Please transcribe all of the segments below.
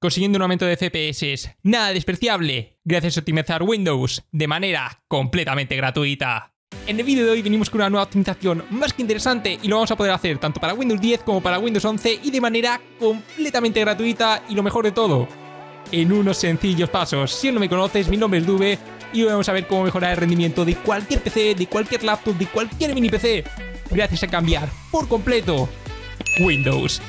consiguiendo un aumento de FPS nada despreciable gracias a optimizar Windows de manera completamente gratuita. En el vídeo de hoy venimos con una nueva optimización más que interesante y lo vamos a poder hacer tanto para Windows 10 como para Windows 11 y de manera completamente gratuita y lo mejor de todo, en unos sencillos pasos. Si no me conoces, mi nombre es Dube y hoy vamos a ver cómo mejorar el rendimiento de cualquier PC, de cualquier laptop, de cualquier mini PC, gracias a cambiar por completo Windows.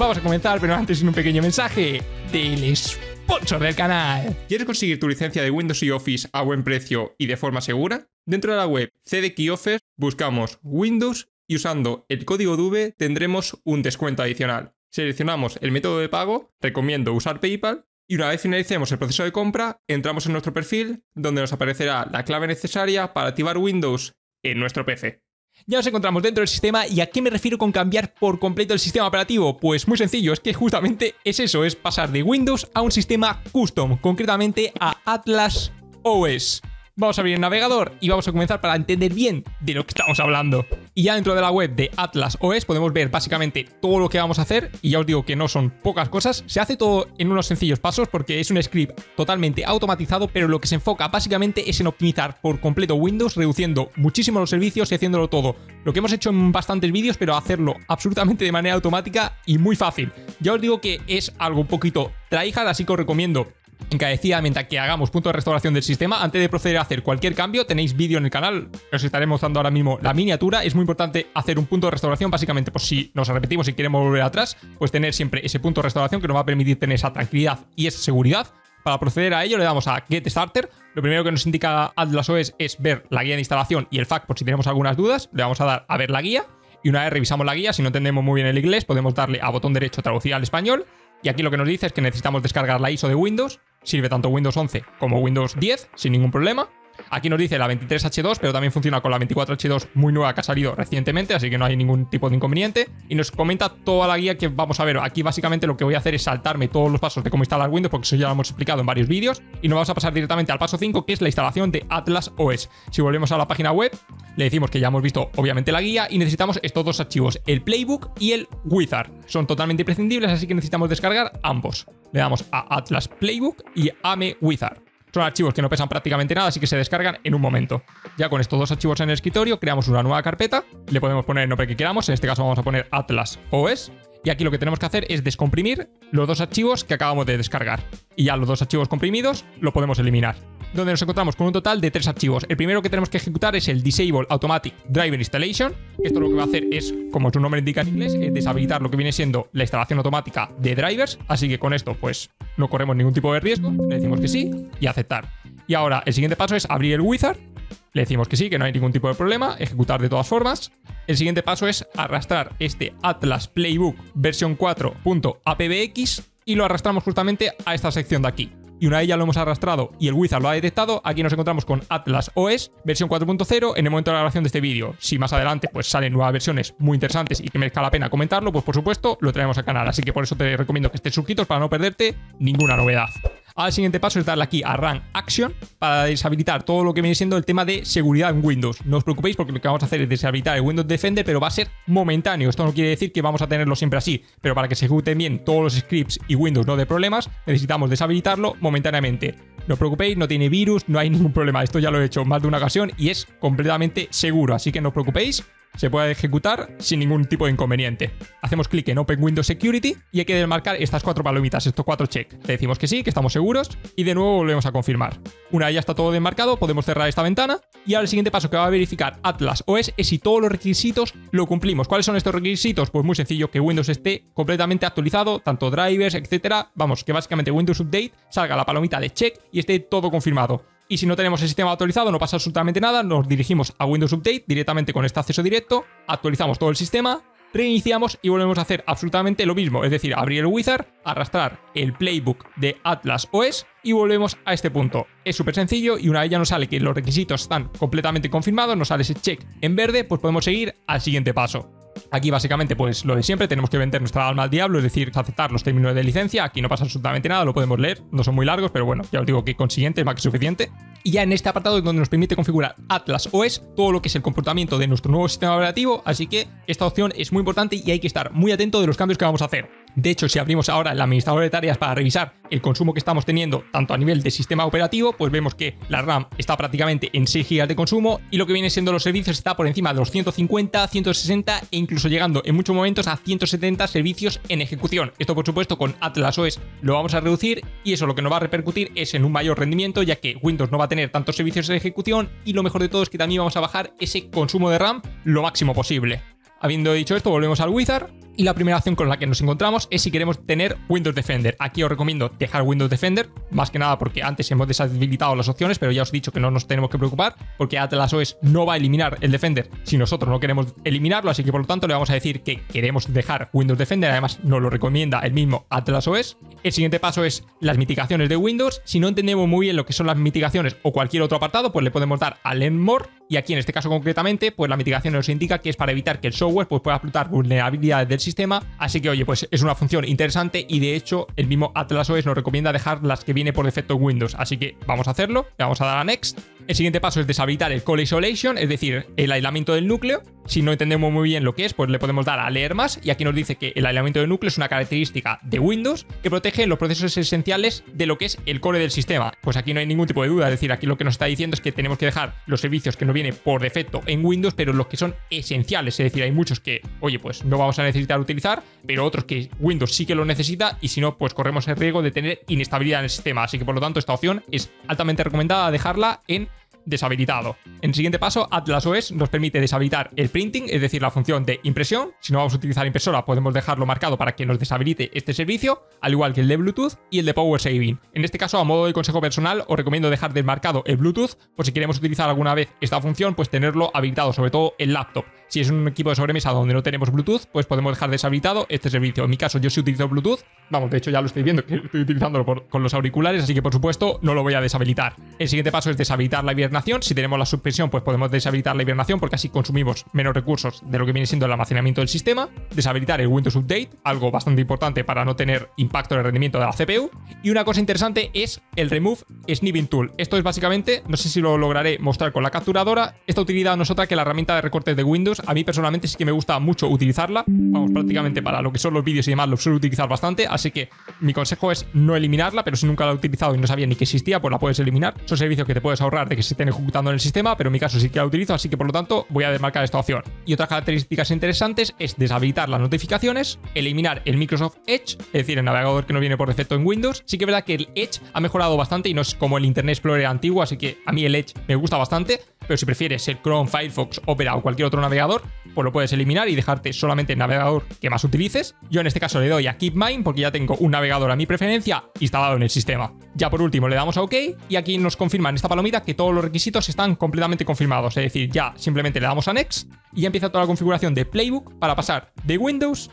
Vamos a comenzar, pero antes un pequeño mensaje del sponsor del canal. ¿Quieres conseguir tu licencia de Windows y Office a buen precio y de forma segura? Dentro de la web CDK buscamos Windows y usando el código DUBE tendremos un descuento adicional. Seleccionamos el método de pago, recomiendo usar PayPal y una vez finalicemos el proceso de compra, entramos en nuestro perfil donde nos aparecerá la clave necesaria para activar Windows en nuestro PC. Ya nos encontramos dentro del sistema y a qué me refiero con cambiar por completo el sistema operativo? Pues muy sencillo, es que justamente es eso, es pasar de Windows a un sistema custom, concretamente a Atlas OS. Vamos a abrir el navegador y vamos a comenzar para entender bien de lo que estamos hablando. Y ya dentro de la web de Atlas OS podemos ver básicamente todo lo que vamos a hacer, y ya os digo que no son pocas cosas, se hace todo en unos sencillos pasos porque es un script totalmente automatizado, pero lo que se enfoca básicamente es en optimizar por completo Windows, reduciendo muchísimo los servicios y haciéndolo todo. Lo que hemos hecho en bastantes vídeos, pero hacerlo absolutamente de manera automática y muy fácil. Ya os digo que es algo un poquito tryhard, así que os recomiendo encarecidamente que hagamos punto de restauración del sistema. Antes de proceder a hacer cualquier cambio, tenéis vídeo en el canal, os estaré mostrando ahora mismo la miniatura. Es muy importante hacer un punto de restauración, básicamente, pues si nos repetimos y queremos volver atrás, pues tener siempre ese punto de restauración que nos va a permitir tener esa tranquilidad y esa seguridad. Para proceder a ello le damos a Get Starter. Lo primero que nos indica Atlas OS es ver la guía de instalación y el FAQ por si tenemos algunas dudas. Le vamos a dar a ver la guía. Y una vez revisamos la guía, si no entendemos muy bien el inglés, podemos darle a botón derecho traducir al español. Y aquí lo que nos dice es que necesitamos descargar la ISO de Windows Sirve tanto Windows 11 como Windows 10 sin ningún problema. Aquí nos dice la 23H2, pero también funciona con la 24H2 muy nueva que ha salido recientemente, así que no hay ningún tipo de inconveniente. Y nos comenta toda la guía que vamos a ver. Aquí básicamente lo que voy a hacer es saltarme todos los pasos de cómo instalar Windows, porque eso ya lo hemos explicado en varios vídeos. Y nos vamos a pasar directamente al paso 5, que es la instalación de Atlas OS. Si volvemos a la página web, le decimos que ya hemos visto obviamente la guía y necesitamos estos dos archivos, el Playbook y el Wizard. Son totalmente imprescindibles, así que necesitamos descargar ambos. Le damos a Atlas Playbook y AME Wizard. Son archivos que no pesan prácticamente nada, así que se descargan en un momento. Ya con estos dos archivos en el escritorio, creamos una nueva carpeta. Le podemos poner el nombre que queramos, en este caso vamos a poner Atlas OS. Y aquí lo que tenemos que hacer es descomprimir los dos archivos que acabamos de descargar. Y ya los dos archivos comprimidos lo podemos eliminar donde nos encontramos con un total de tres archivos. El primero que tenemos que ejecutar es el Disable Automatic Driver Installation. Esto lo que va a hacer es, como su nombre indica en inglés, deshabilitar lo que viene siendo la instalación automática de drivers. Así que con esto, pues no corremos ningún tipo de riesgo. Le decimos que sí y aceptar. Y ahora el siguiente paso es abrir el wizard. Le decimos que sí, que no hay ningún tipo de problema, ejecutar de todas formas. El siguiente paso es arrastrar este Atlas Playbook versión 4.apbx y lo arrastramos justamente a esta sección de aquí y una vez ya lo hemos arrastrado y el wizard lo ha detectado, aquí nos encontramos con Atlas OS versión 4.0 en el momento de la grabación de este vídeo. Si más adelante pues salen nuevas versiones muy interesantes y que merezca la pena comentarlo, pues por supuesto lo traemos al canal. Así que por eso te recomiendo que estés suscritos para no perderte ninguna novedad. Ahora el siguiente paso es darle aquí a Run Action para deshabilitar todo lo que viene siendo el tema de seguridad en Windows. No os preocupéis porque lo que vamos a hacer es deshabilitar el Windows Defender, pero va a ser momentáneo. Esto no quiere decir que vamos a tenerlo siempre así, pero para que se ejecuten bien todos los scripts y Windows no de problemas, necesitamos deshabilitarlo momentáneamente. No os preocupéis, no tiene virus, no hay ningún problema. Esto ya lo he hecho más de una ocasión y es completamente seguro. Así que no os preocupéis, se puede ejecutar sin ningún tipo de inconveniente. Hacemos clic en Open Windows Security y hay que marcar estas cuatro palomitas, estos cuatro check. Le decimos que sí, que estamos seguros y de nuevo volvemos a confirmar. Una vez ya está todo desmarcado, podemos cerrar esta ventana y ahora el siguiente paso que va a verificar Atlas OS es si todos los requisitos lo cumplimos. ¿Cuáles son estos requisitos? Pues muy sencillo, que Windows esté completamente actualizado, tanto drivers, etcétera. Vamos, que básicamente Windows Update salga la palomita de check y esté todo confirmado. Y si no tenemos el sistema actualizado, no pasa absolutamente nada, nos dirigimos a Windows Update directamente con este acceso directo, actualizamos todo el sistema, reiniciamos y volvemos a hacer absolutamente lo mismo, es decir, abrir el wizard, arrastrar el playbook de Atlas OS y volvemos a este punto. Es súper sencillo y una vez ya nos sale que los requisitos están completamente confirmados, nos sale ese check en verde, pues podemos seguir al siguiente paso. Aquí básicamente pues lo de siempre, tenemos que vender nuestra alma al diablo, es decir, aceptar los términos de licencia, aquí no pasa absolutamente nada, lo podemos leer, no son muy largos, pero bueno, ya os digo que consiguiente es más que suficiente. Y ya en este apartado es donde nos permite configurar Atlas OS, todo lo que es el comportamiento de nuestro nuevo sistema operativo, así que esta opción es muy importante y hay que estar muy atento de los cambios que vamos a hacer. De hecho, si abrimos ahora el administrador de tareas para revisar el consumo que estamos teniendo, tanto a nivel de sistema operativo, pues vemos que la RAM está prácticamente en 6 GB de consumo y lo que viene siendo los servicios está por encima de los 150, 160 e incluso llegando en muchos momentos a 170 servicios en ejecución. Esto, por supuesto, con Atlas OS lo vamos a reducir y eso lo que nos va a repercutir es en un mayor rendimiento, ya que Windows no va a tener tantos servicios en ejecución y lo mejor de todo es que también vamos a bajar ese consumo de RAM lo máximo posible. Habiendo dicho esto, volvemos al Wizard y la primera opción con la que nos encontramos es si queremos tener Windows Defender. Aquí os recomiendo dejar Windows Defender, más que nada porque antes hemos deshabilitado las opciones, pero ya os he dicho que no nos tenemos que preocupar porque Atlas OS no va a eliminar el Defender si nosotros no queremos eliminarlo, así que por lo tanto le vamos a decir que queremos dejar Windows Defender, además nos lo recomienda el mismo Atlas OS. El siguiente paso es las mitigaciones de Windows. Si no entendemos muy bien lo que son las mitigaciones o cualquier otro apartado, pues le podemos dar a Learn More y aquí en este caso concretamente, pues la mitigación nos indica que es para evitar que el software pues, pueda explotar vulnerabilidades del sistema. Así que, oye, pues es una función interesante y de hecho el mismo Atlas OS nos recomienda dejar las que viene por defecto Windows. Así que vamos a hacerlo, le vamos a dar a Next. El siguiente paso es deshabilitar el Call Isolation, es decir, el aislamiento del núcleo. Si no entendemos muy bien lo que es, pues le podemos dar a leer más y aquí nos dice que el aislamiento del núcleo es una característica de Windows que protege los procesos esenciales de lo que es el core del sistema. Pues aquí no hay ningún tipo de duda, es decir, aquí lo que nos está diciendo es que tenemos que dejar los servicios que no vienen por defecto en Windows, pero los que son esenciales, es decir, hay muchos que, oye, pues no vamos a necesitar utilizar, pero otros que Windows sí que lo necesita y si no, pues corremos el riesgo de tener inestabilidad en el sistema. Así que por lo tanto esta opción es altamente recomendada dejarla en deshabilitado. En el siguiente paso, Atlas OS nos permite deshabilitar el printing, es decir, la función de impresión. Si no vamos a utilizar impresora, podemos dejarlo marcado para que nos deshabilite este servicio, al igual que el de Bluetooth y el de Power Saving. En este caso, a modo de consejo personal, os recomiendo dejar desmarcado el Bluetooth, por si queremos utilizar alguna vez esta función, pues tenerlo habilitado, sobre todo en laptop. Si es un equipo de sobremesa donde no tenemos Bluetooth, pues podemos dejar deshabilitado este servicio. En mi caso, yo sí utilizo Bluetooth. Vamos, de hecho ya lo estoy viendo, que estoy utilizándolo con los auriculares, así que por supuesto no lo voy a deshabilitar. El siguiente paso es deshabilitar la Si tenemos la suspensión, pues podemos deshabilitar la hibernación porque así consumimos menos recursos de lo que viene siendo el almacenamiento del sistema. Deshabilitar el Windows Update, algo bastante importante para no tener impacto en el rendimiento de la CPU. Y una cosa interesante es el Remove Snipping Tool. Esto es básicamente, no sé si lo lograré mostrar con la capturadora, esta utilidad no es otra que la herramienta de recortes de Windows a mí personalmente sí que me gusta mucho utilizarla. Vamos, prácticamente para lo que son los vídeos y demás lo suelo utilizar bastante, así que mi consejo es no eliminarla, pero si nunca la he utilizado y no sabía ni que existía, pues la puedes eliminar. Son servicios que te puedes ahorrar de que estén ejecutando en el sistema, pero en mi caso sí que la utilizo, así que por lo tanto voy a desmarcar esta opción. Y otras características interesantes es deshabilitar las notificaciones, eliminar el Microsoft Edge, es decir, el navegador que no viene por defecto en Windows. Sí que es verdad que el Edge ha mejorado bastante y no es como el Internet Explorer antiguo, así que a mí el Edge me gusta bastante, pero si prefieres el Chrome, Firefox, Opera o cualquier otro navegador, pues lo puedes eliminar y dejarte solamente el navegador que más utilices. Yo en este caso le doy a Keep Mine porque ya tengo un navegador a mi preferencia instalado en el sistema. Ya por último le damos a OK y aquí nos confirman esta palomita que todos los requisitos están completamente confirmados, es decir, ya simplemente le damos a Next y ya empieza toda la configuración de Playbook para pasar de Windows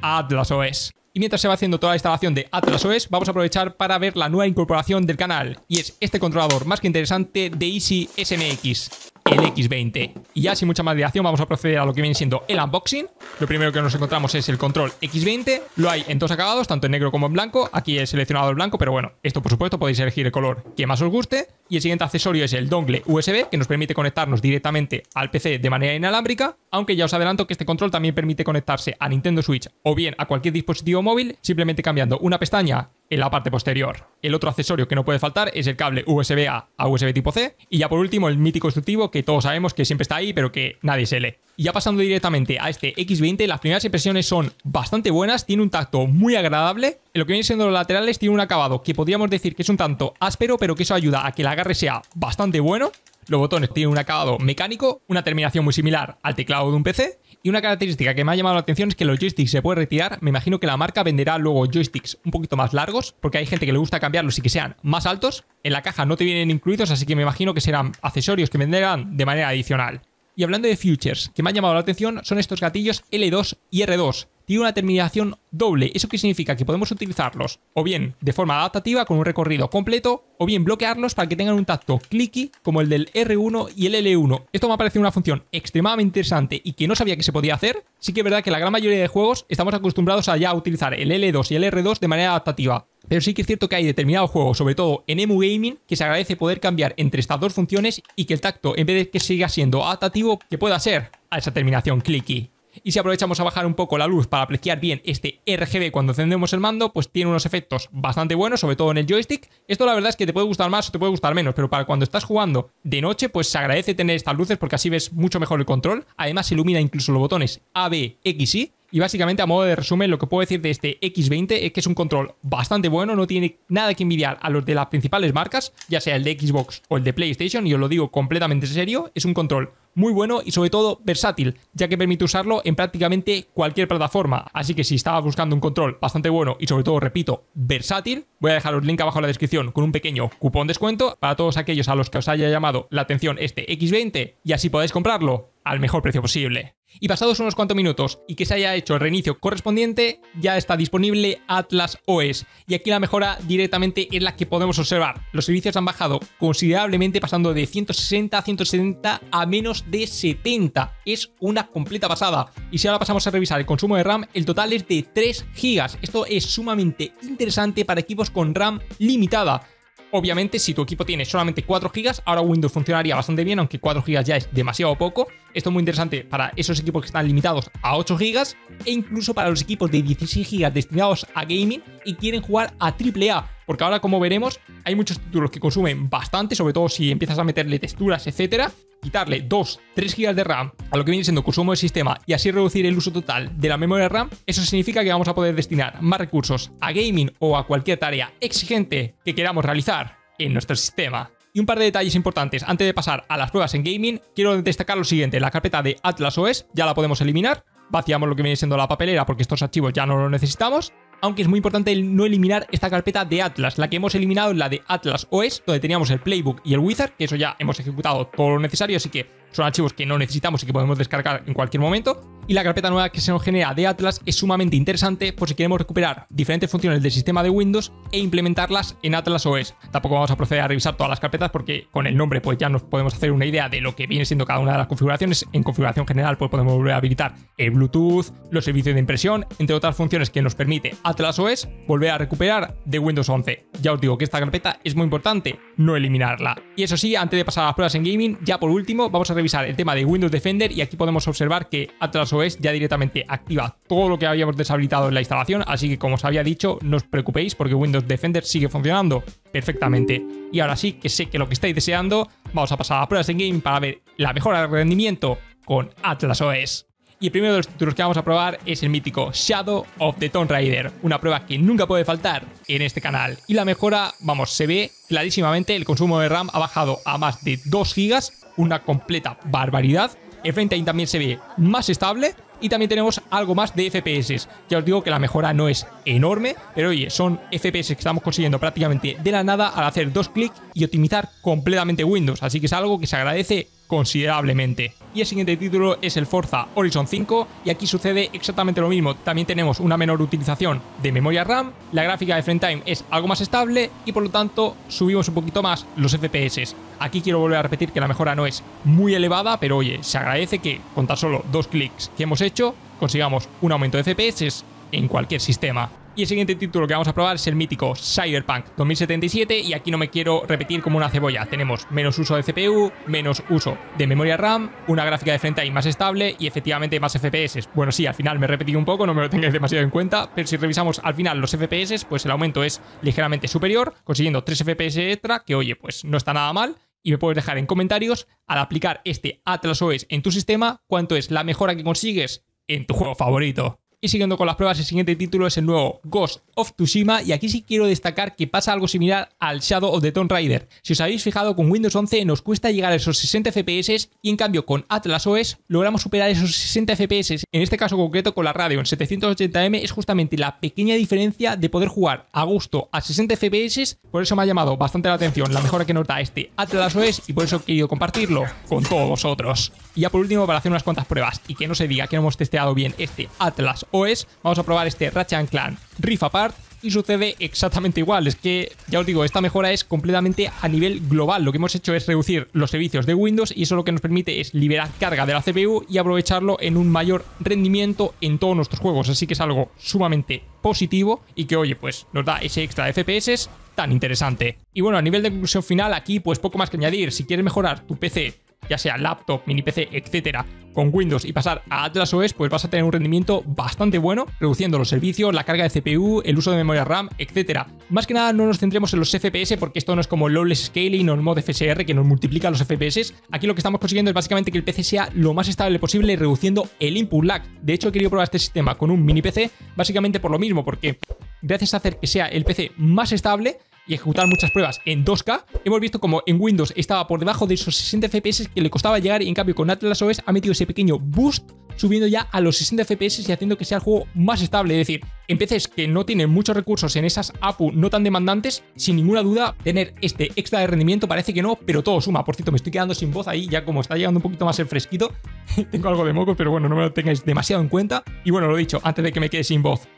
a Atlas OS. Y mientras se va haciendo toda la instalación de Atlas OS, vamos a aprovechar para ver la nueva incorporación del canal, y es este controlador más que interesante de Easy SMX el X20. Y ya sin mucha más dilación vamos a proceder a lo que viene siendo el unboxing. Lo primero que nos encontramos es el control X20. Lo hay en dos acabados, tanto en negro como en blanco. Aquí he seleccionado el blanco, pero bueno, esto por supuesto podéis elegir el color que más os guste. Y el siguiente accesorio es el dongle USB, que nos permite conectarnos directamente al PC de manera inalámbrica. Aunque ya os adelanto que este control también permite conectarse a Nintendo Switch o bien a cualquier dispositivo móvil, simplemente cambiando una pestaña en la parte posterior. El otro accesorio que no puede faltar es el cable USB-A a USB tipo C. Y ya por último, el mítico instructivo que todos sabemos que siempre está ahí, pero que nadie se lee. Y ya pasando directamente a este X20, las primeras impresiones son bastante buenas, tiene un tacto muy agradable. En lo que vienen siendo los laterales, tiene un acabado que podríamos decir que es un tanto áspero, pero que eso ayuda a que el agarre sea bastante bueno. Los botones tienen un acabado mecánico, una terminación muy similar al teclado de un PC y una característica que me ha llamado la atención es que los joysticks se pueden retirar. Me imagino que la marca venderá luego joysticks un poquito más largos, porque hay gente que le gusta cambiarlos y que sean más altos. En la caja no te vienen incluidos, así que me imagino que serán accesorios que venderán de manera adicional. Y hablando de futures, que me ha llamado la atención son estos gatillos L2 y R2 tiene una terminación doble. ¿Eso qué significa? Que podemos utilizarlos o bien de forma adaptativa con un recorrido completo o bien bloquearlos para que tengan un tacto clicky como el del R1 y el L1. Esto me ha parecido una función extremadamente interesante y que no sabía que se podía hacer. Sí que es verdad que la gran mayoría de juegos estamos acostumbrados a ya utilizar el L2 y el R2 de manera adaptativa. Pero sí que es cierto que hay determinados juegos, sobre todo en Emu Gaming, que se agradece poder cambiar entre estas dos funciones y que el tacto, en vez de que siga siendo adaptativo, que pueda ser a esa terminación clicky. Y si aprovechamos a bajar un poco la luz para apreciar bien este RGB cuando encendemos el mando, pues tiene unos efectos bastante buenos, sobre todo en el joystick. Esto la verdad es que te puede gustar más o te puede gustar menos, pero para cuando estás jugando de noche, pues se agradece tener estas luces porque así ves mucho mejor el control. Además ilumina incluso los botones A, B, X, Y y básicamente, a modo de resumen, lo que puedo decir de este X20 es que es un control bastante bueno, no tiene nada que envidiar a los de las principales marcas, ya sea el de Xbox o el de PlayStation, y os lo digo completamente en serio, es un control muy bueno y sobre todo versátil, ya que permite usarlo en prácticamente cualquier plataforma. Así que si estabas buscando un control bastante bueno y sobre todo, repito, versátil, voy a dejar el link abajo en la descripción con un pequeño cupón descuento para todos aquellos a los que os haya llamado la atención este X20 y así podéis comprarlo al mejor precio posible. Y pasados unos cuantos minutos y que se haya hecho el reinicio correspondiente, ya está disponible Atlas OS. Y aquí la mejora directamente es la que podemos observar. Los servicios han bajado considerablemente pasando de 160 a 170 a menos de 70. Es una completa pasada. Y si ahora pasamos a revisar el consumo de RAM, el total es de 3 GB. Esto es sumamente interesante para equipos con RAM limitada. Obviamente, si tu equipo tiene solamente 4 GB, ahora Windows funcionaría bastante bien, aunque 4 GB ya es demasiado poco. Esto es muy interesante para esos equipos que están limitados a 8 GB e incluso para los equipos de 16 GB destinados a gaming y quieren jugar a AAA. Porque ahora, como veremos, hay muchos títulos que consumen bastante, sobre todo si empiezas a meterle texturas, etcétera, quitarle 2, 3 GB de RAM a lo que viene siendo consumo del sistema y así reducir el uso total de la memoria RAM, eso significa que vamos a poder destinar más recursos a gaming o a cualquier tarea exigente que queramos realizar en nuestro sistema. Y un par de detalles importantes. Antes de pasar a las pruebas en gaming, quiero destacar lo siguiente, la carpeta de Atlas OS ya la podemos eliminar, vaciamos lo que viene siendo la papelera porque estos archivos ya no los necesitamos, aunque es muy importante no eliminar esta carpeta de Atlas. La que hemos eliminado es la de Atlas OS, donde teníamos el Playbook y el Wizard, que eso ya hemos ejecutado todo lo necesario, así que son archivos que no necesitamos y que podemos descargar en cualquier momento. Y la carpeta nueva que se nos genera de Atlas es sumamente interesante por si queremos recuperar diferentes funciones del sistema de Windows e implementarlas en Atlas OS. Tampoco vamos a proceder a revisar todas las carpetas porque con el nombre pues ya nos podemos hacer una idea de lo que viene siendo cada una de las configuraciones. En configuración general pues podemos volver a habilitar el Bluetooth, los servicios de impresión, entre otras funciones que nos permite Atlas OS volver a recuperar de Windows 11. Ya os digo que esta carpeta es muy importante no eliminarla. Y eso sí, antes de pasar a las pruebas en gaming, ya por último vamos a revisar el tema de Windows Defender y aquí podemos observar que Atlas OS ya directamente activa todo lo que habíamos deshabilitado en la instalación, así que como os había dicho, no os preocupéis porque Windows Defender sigue funcionando perfectamente. Y ahora sí que sé que lo que estáis deseando, vamos a pasar a pruebas en game para ver la mejora de rendimiento con Atlas OS. Y el primero de los títulos que vamos a probar es el mítico Shadow of the Tomb Raider, una prueba que nunca puede faltar en este canal. Y la mejora, vamos, se ve clarísimamente, el consumo de RAM ha bajado a más de 2 GB, una completa barbaridad. El frame también se ve más estable y también tenemos algo más de FPS. Ya os digo que la mejora no es enorme, pero oye, son FPS que estamos consiguiendo prácticamente de la nada al hacer dos clics y optimizar completamente Windows, así que es algo que se agradece considerablemente. Y el siguiente título es el Forza Horizon 5 y aquí sucede exactamente lo mismo. También tenemos una menor utilización de memoria RAM, la gráfica de frame time es algo más estable y por lo tanto subimos un poquito más los FPS. Aquí quiero volver a repetir que la mejora no es muy elevada, pero oye, se agradece que con tan solo dos clics que hemos hecho consigamos un aumento de FPS en cualquier sistema. Y el siguiente título que vamos a probar es el mítico Cyberpunk 2077 y aquí no me quiero repetir como una cebolla. Tenemos menos uso de CPU, menos uso de memoria RAM, una gráfica de frente ahí más estable y efectivamente más FPS. Bueno, sí, al final me he repetido un poco, no me lo tengáis demasiado en cuenta, pero si revisamos al final los FPS, pues el aumento es ligeramente superior, consiguiendo 3 FPS extra, que oye, pues no está nada mal y me puedes dejar en comentarios al aplicar este Atlas OS en tu sistema cuánto es la mejora que consigues en tu juego favorito. Y siguiendo con las pruebas, el siguiente título es el nuevo Ghost of Tsushima y aquí sí quiero destacar que pasa algo similar al Shadow of the Tomb Raider. Si os habéis fijado, con Windows 11 nos cuesta llegar a esos 60 FPS y en cambio con Atlas OS logramos superar esos 60 FPS. En este caso concreto con la Radeon 780M es justamente la pequeña diferencia de poder jugar a gusto a 60 FPS, por eso me ha llamado bastante la atención la mejora que nos da este Atlas OS y por eso he querido compartirlo con todos vosotros. Y ya por último, para hacer unas cuantas pruebas y que no se diga que no hemos testeado bien este Atlas OS, vamos a probar este Ratchet Clan Rift Apart y sucede exactamente igual. Es que, ya os digo, esta mejora es completamente a nivel global. Lo que hemos hecho es reducir los servicios de Windows y eso lo que nos permite es liberar carga de la CPU y aprovecharlo en un mayor rendimiento en todos nuestros juegos. Así que es algo sumamente positivo y que, oye, pues nos da ese extra de FPS tan interesante. Y bueno, a nivel de conclusión final, aquí pues poco más que añadir. Si quieres mejorar tu PC ya sea laptop, mini PC, etcétera, con Windows y pasar a Atlas OS, pues vas a tener un rendimiento bastante bueno, reduciendo los servicios, la carga de CPU, el uso de memoria RAM, etc. Más que nada no nos centremos en los FPS porque esto no es como lowless scaling o el mod FSR que nos multiplica los FPS. Aquí lo que estamos consiguiendo es básicamente que el PC sea lo más estable posible reduciendo el input lag. De hecho, he querido probar este sistema con un mini PC básicamente por lo mismo, porque gracias a hacer que sea el PC más estable, y ejecutar muchas pruebas en 2K, hemos visto como en Windows estaba por debajo de esos 60 FPS que le costaba llegar y en cambio con Atlas OS ha metido ese pequeño boost subiendo ya a los 60 FPS y haciendo que sea el juego más estable. Es decir, en PCs que no tienen muchos recursos en esas APU no tan demandantes, sin ninguna duda, tener este extra de rendimiento parece que no, pero todo suma. Por cierto, me estoy quedando sin voz ahí, ya como está llegando un poquito más el fresquito. Tengo algo de moco, pero bueno, no me lo tengáis demasiado en cuenta. Y bueno, lo dicho, antes de que me quede sin voz.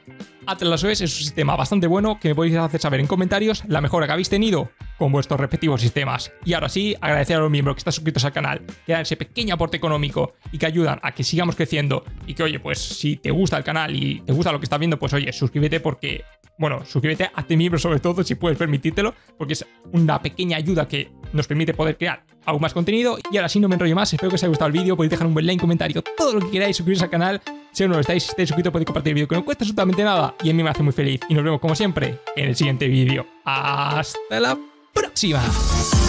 Atlas OS es un sistema bastante bueno que me podéis hacer saber en comentarios la mejora que habéis tenido con vuestros respectivos sistemas. Y ahora sí, agradecer a los miembros que están suscritos al canal, que dan ese pequeño aporte económico y que ayudan a que sigamos creciendo y que, oye, pues si te gusta el canal y te gusta lo que estás viendo, pues oye, suscríbete porque, bueno, suscríbete a ti miembro sobre todo si puedes permitírtelo, porque es una pequeña ayuda que nos permite poder crear aún más contenido. Y ahora sí, no me enrollo más, espero que os haya gustado el vídeo, podéis dejar un buen like, comentario, todo lo que queráis, suscribiros al canal. Si aún no lo estáis, si estáis suscritos podéis compartir el vídeo que no cuesta absolutamente nada y a mí me hace muy feliz. Y nos vemos como siempre en el siguiente vídeo. ¡Hasta la próxima!